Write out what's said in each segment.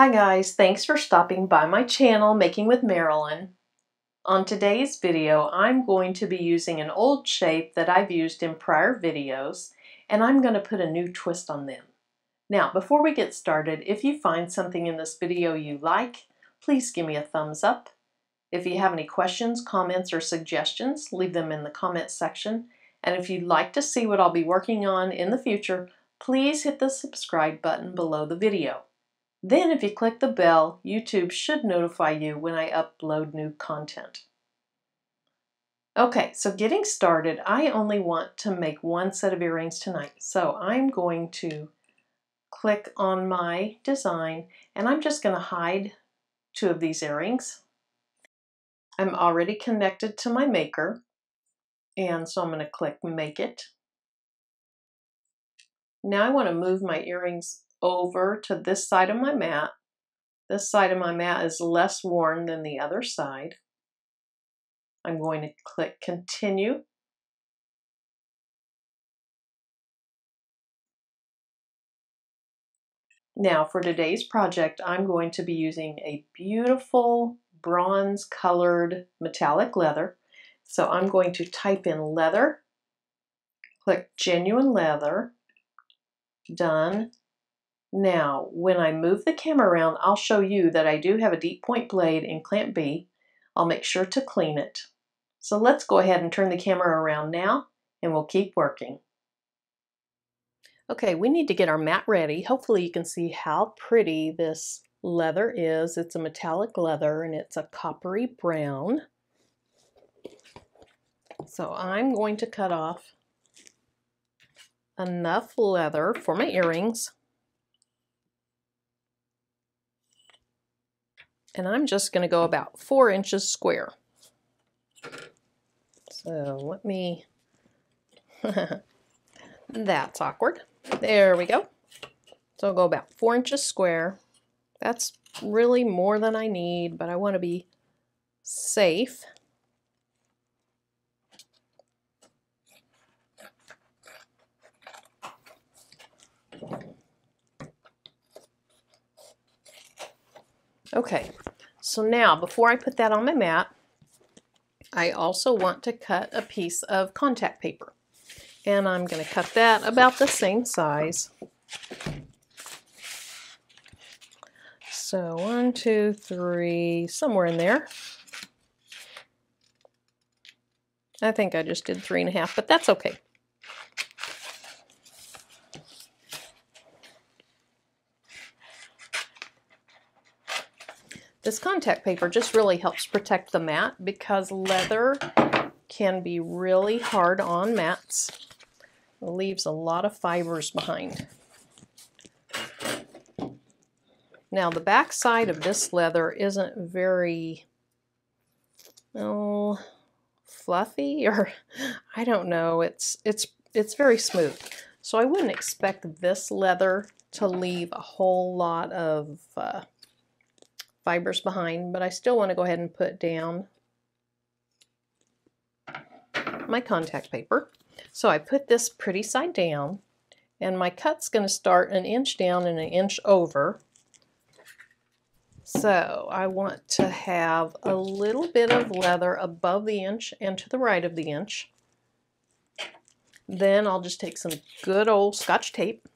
Hi guys, thanks for stopping by my channel Making with Marilyn. On today's video I'm going to be using an old shape that I've used in prior videos and I'm going to put a new twist on them. Now before we get started, if you find something in this video you like, please give me a thumbs up. If you have any questions, comments, or suggestions, leave them in the comments section. And if you'd like to see what I'll be working on in the future, please hit the subscribe button below the video. Then if you click the bell, YouTube should notify you when I upload new content. Okay, so getting started, I only want to make one set of earrings tonight. So I'm going to click on my design and I'm just going to hide two of these earrings. I'm already connected to my maker and so I'm going to click make it. Now I want to move my earrings over to this side of my mat. This side of my mat is less worn than the other side. I'm going to click continue. Now for today's project, I'm going to be using a beautiful bronze colored metallic leather. So I'm going to type in leather, click genuine leather, done, now, when I move the camera around, I'll show you that I do have a deep point blade in clamp B. I'll make sure to clean it. So let's go ahead and turn the camera around now and we'll keep working. Okay, we need to get our mat ready. Hopefully you can see how pretty this leather is. It's a metallic leather and it's a coppery brown. So I'm going to cut off enough leather for my earrings and I'm just going to go about four inches square. So let me, that's awkward. There we go. So I'll go about four inches square. That's really more than I need, but I want to be safe. Okay, so now before I put that on my mat, I also want to cut a piece of contact paper. And I'm going to cut that about the same size. So one, two, three, somewhere in there. I think I just did three and a half, but that's okay. This contact paper just really helps protect the mat because leather can be really hard on mats. It leaves a lot of fibers behind. Now the back side of this leather isn't very oh, fluffy or I don't know. It's it's it's very smooth. So I wouldn't expect this leather to leave a whole lot of uh, fibers behind, but I still want to go ahead and put down my contact paper. So I put this pretty side down and my cut's going to start an inch down and an inch over. So I want to have a little bit of leather above the inch and to the right of the inch. Then I'll just take some good old scotch tape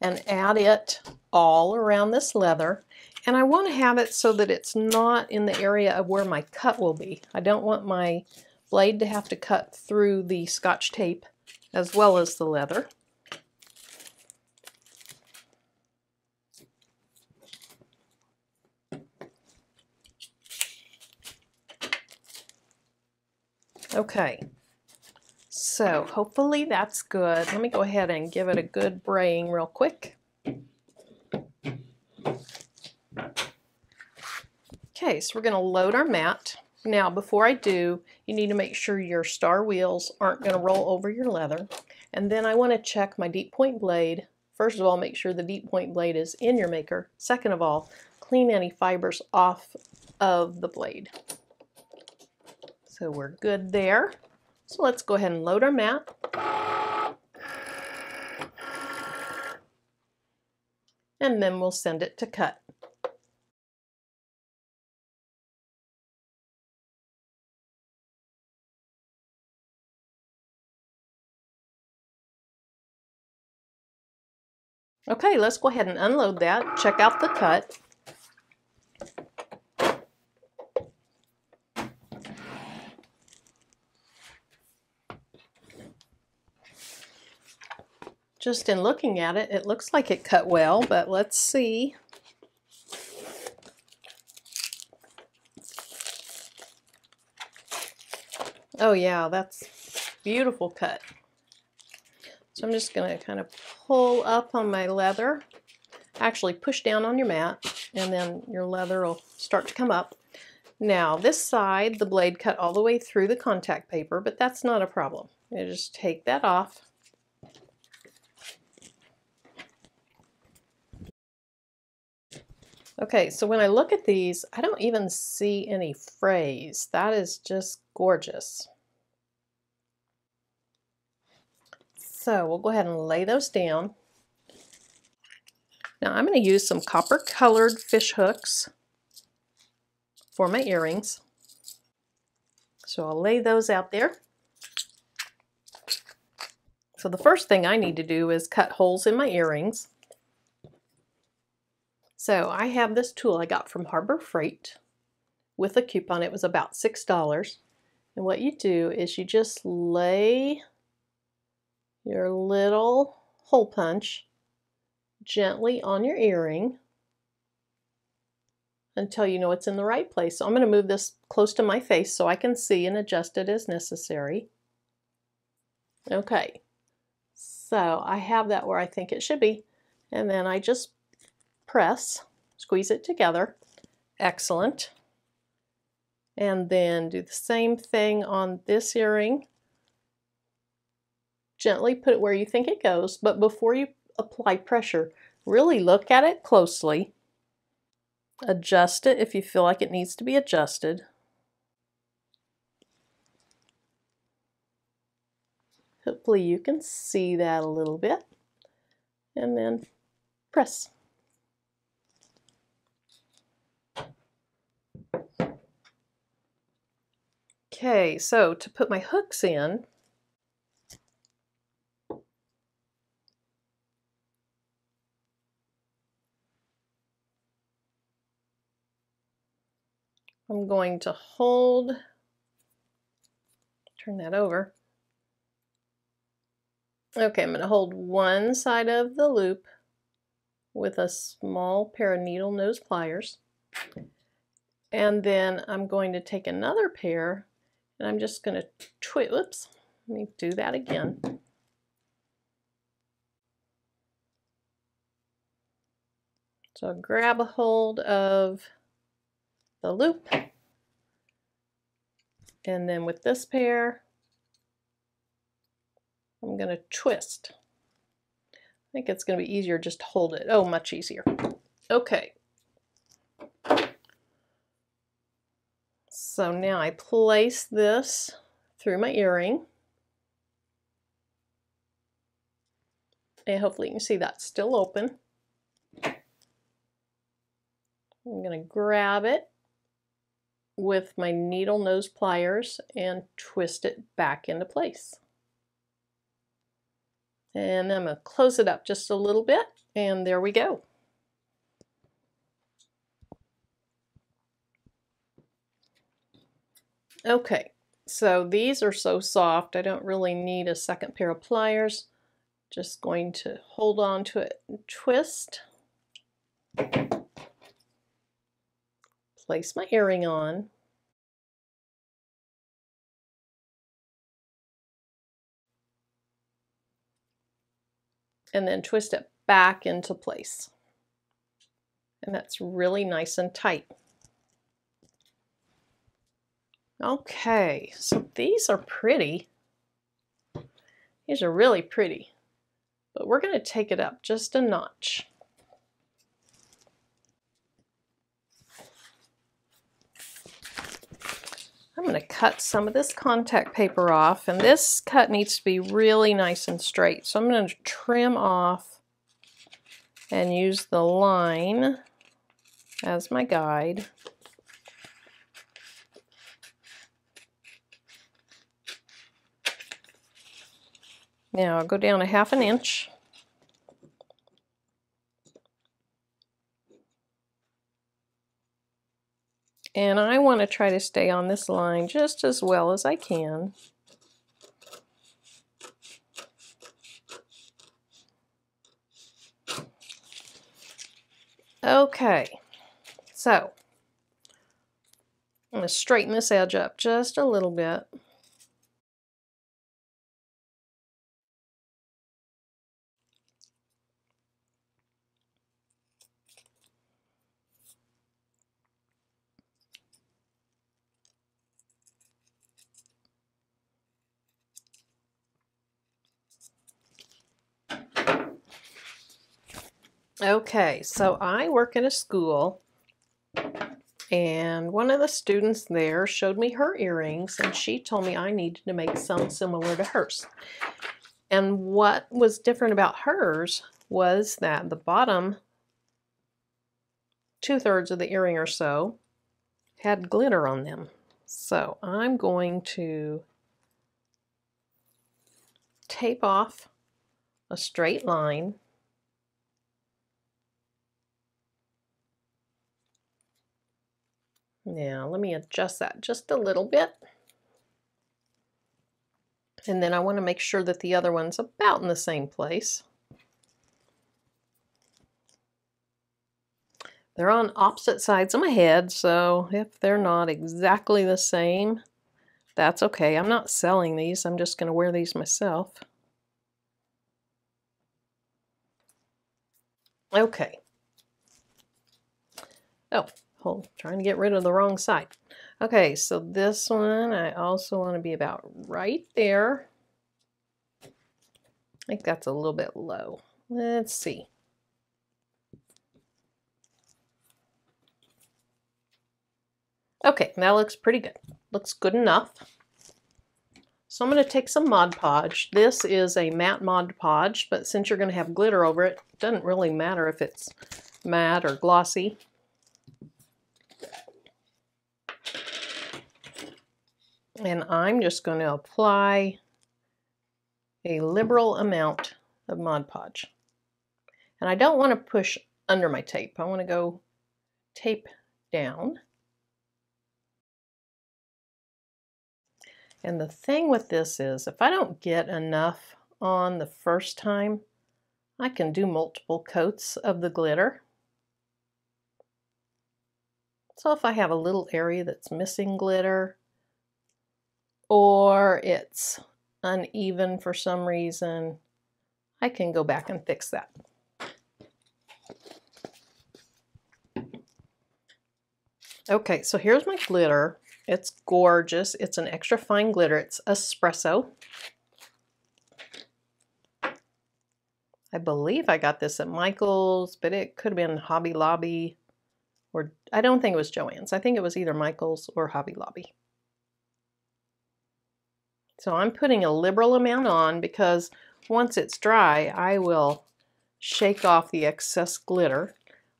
and add it all around this leather. And I want to have it so that it's not in the area of where my cut will be. I don't want my blade to have to cut through the scotch tape as well as the leather. Okay, so hopefully that's good. Let me go ahead and give it a good braying real quick. Okay, so we're going to load our mat. Now, before I do, you need to make sure your star wheels aren't going to roll over your leather. And then I want to check my deep point blade. First of all, make sure the deep point blade is in your maker. Second of all, clean any fibers off of the blade. So we're good there. So let's go ahead and load our mat. and then we'll send it to cut. Okay, let's go ahead and unload that. Check out the cut. Just in looking at it, it looks like it cut well, but let's see. Oh yeah, that's beautiful cut. So I'm just going to kind of pull up on my leather. Actually push down on your mat and then your leather will start to come up. Now this side, the blade cut all the way through the contact paper, but that's not a problem. You just take that off. Okay, so when I look at these, I don't even see any frays. That is just gorgeous. So we'll go ahead and lay those down. Now I'm going to use some copper colored fish hooks for my earrings. So I'll lay those out there. So the first thing I need to do is cut holes in my earrings. So I have this tool I got from Harbor Freight with a coupon. It was about $6. And what you do is you just lay your little hole punch gently on your earring until you know it's in the right place. So I'm going to move this close to my face so I can see and adjust it as necessary. Okay, so I have that where I think it should be. And then I just press, squeeze it together. Excellent. And then do the same thing on this earring gently put it where you think it goes, but before you apply pressure, really look at it closely. Adjust it if you feel like it needs to be adjusted. Hopefully you can see that a little bit. And then press. Okay, so to put my hooks in, I'm going to hold, turn that over. Okay, I'm going to hold one side of the loop with a small pair of needle nose pliers. And then I'm going to take another pair and I'm just going to twist, whoops, let me do that again. So grab a hold of the loop. And then with this pair, I'm going to twist. I think it's going to be easier just to hold it. Oh, much easier. Okay. So now I place this through my earring. And hopefully you can see that's still open. I'm going to grab it with my needle nose pliers and twist it back into place. And I'm going to close it up just a little bit and there we go. Okay, so these are so soft I don't really need a second pair of pliers. Just going to hold on to it and twist. Place my earring on. And then twist it back into place. And that's really nice and tight. Okay, so these are pretty. These are really pretty. But we're going to take it up just a notch. I'm going to cut some of this contact paper off and this cut needs to be really nice and straight so I'm going to trim off and use the line as my guide. Now I'll go down a half an inch. And I want to try to stay on this line just as well as I can. Okay, so I'm going to straighten this edge up just a little bit. Okay, so I work in a school and one of the students there showed me her earrings and she told me I needed to make some similar to hers. And what was different about hers was that the bottom two-thirds of the earring or so had glitter on them. So I'm going to tape off a straight line Now let me adjust that just a little bit. And then I want to make sure that the other one's about in the same place. They're on opposite sides of my head, so if they're not exactly the same, that's okay. I'm not selling these. I'm just going to wear these myself. Okay. Oh, hold, trying to get rid of the wrong side. Okay, so this one I also want to be about right there. I think that's a little bit low. Let's see. Okay, that looks pretty good. Looks good enough. So I'm going to take some Mod Podge. This is a matte Mod Podge, but since you're going to have glitter over it, it doesn't really matter if it's matte or glossy. And I'm just going to apply a liberal amount of Mod Podge. And I don't want to push under my tape. I want to go tape down. And the thing with this is if I don't get enough on the first time, I can do multiple coats of the glitter. So if I have a little area that's missing glitter, or it's uneven for some reason, I can go back and fix that. Okay, so here's my glitter. It's gorgeous. It's an extra fine glitter. It's espresso. I believe I got this at Michael's, but it could have been Hobby Lobby, or I don't think it was Joann's. I think it was either Michael's or Hobby Lobby. So I'm putting a liberal amount on because once it's dry, I will shake off the excess glitter.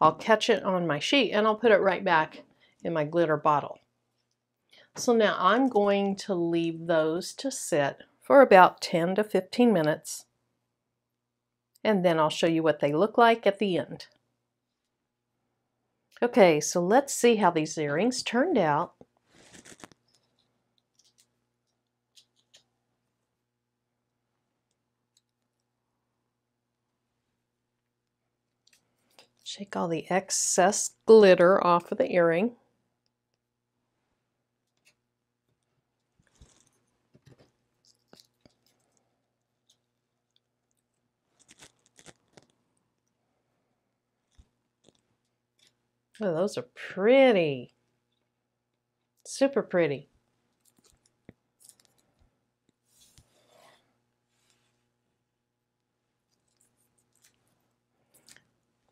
I'll catch it on my sheet and I'll put it right back in my glitter bottle. So now I'm going to leave those to sit for about 10 to 15 minutes and then I'll show you what they look like at the end. Okay, so let's see how these earrings turned out. Shake all the excess glitter off of the earring. Oh, those are pretty. Super pretty.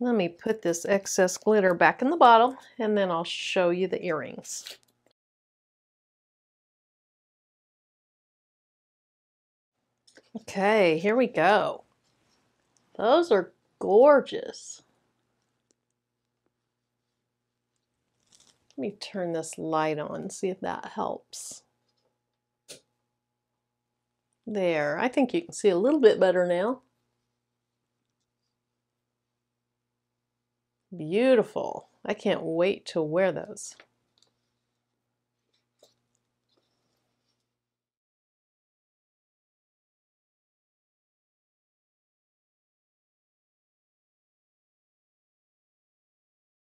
Let me put this excess glitter back in the bottle and then I'll show you the earrings. Okay, here we go. Those are gorgeous. Let me turn this light on, see if that helps. There, I think you can see a little bit better now. Beautiful. I can't wait to wear those.